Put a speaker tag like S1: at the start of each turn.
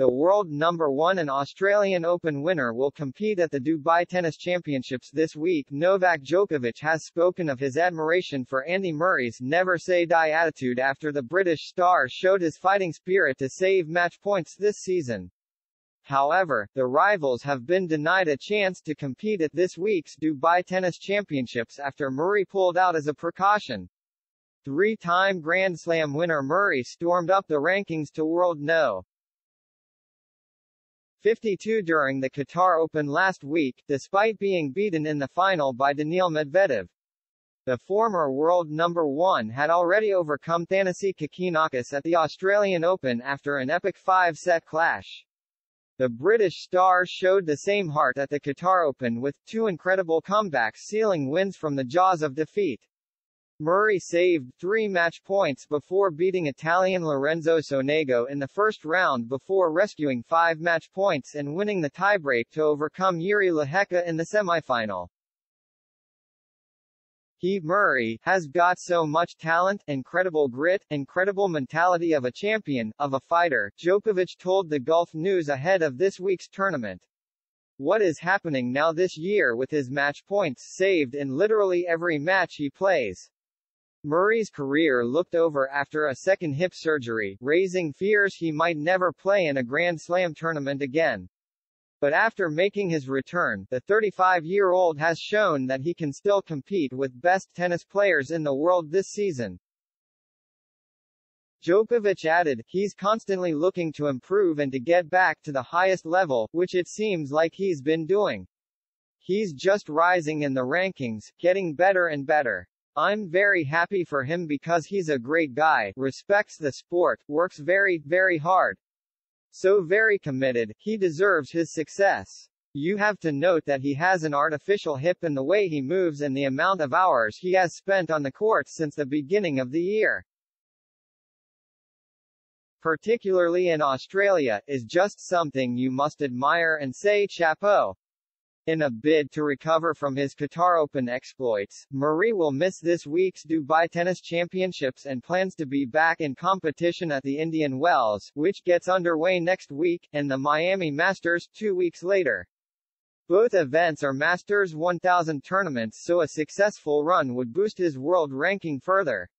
S1: the world number one and Australian Open winner will compete at the Dubai Tennis Championships this week. Novak Djokovic has spoken of his admiration for Andy Murray's never say die attitude after the British star showed his fighting spirit to save match points this season. However, the rivals have been denied a chance to compete at this week's Dubai Tennis Championships after Murray pulled out as a precaution. Three-time Grand Slam winner Murray stormed up the rankings to World No. 52 during the Qatar Open last week, despite being beaten in the final by Daniil Medvedev. The former world number one had already overcome Thanasi Kokkinakis at the Australian Open after an epic five-set clash. The British star showed the same heart at the Qatar Open with two incredible comebacks sealing wins from the jaws of defeat. Murray saved three match points before beating Italian Lorenzo Sonego in the first round before rescuing five match points and winning the tiebreak to overcome Jiri Lehecka in the semifinal. He, Murray, has got so much talent, incredible grit, incredible mentality of a champion, of a fighter, Djokovic told the Gulf News ahead of this week's tournament. What is happening now this year with his match points saved in literally every match he plays? Murray's career looked over after a second hip surgery, raising fears he might never play in a Grand Slam tournament again. But after making his return, the 35-year-old has shown that he can still compete with best tennis players in the world this season. Djokovic added, he's constantly looking to improve and to get back to the highest level, which it seems like he's been doing. He's just rising in the rankings, getting better and better. I'm very happy for him because he's a great guy, respects the sport, works very, very hard, so very committed, he deserves his success. You have to note that he has an artificial hip in the way he moves and the amount of hours he has spent on the court since the beginning of the year. Particularly in Australia, is just something you must admire and say chapeau. In a bid to recover from his Qatar Open exploits, Murray will miss this week's Dubai Tennis Championships and plans to be back in competition at the Indian Wells, which gets underway next week, and the Miami Masters two weeks later. Both events are Masters 1000 tournaments so a successful run would boost his world ranking further.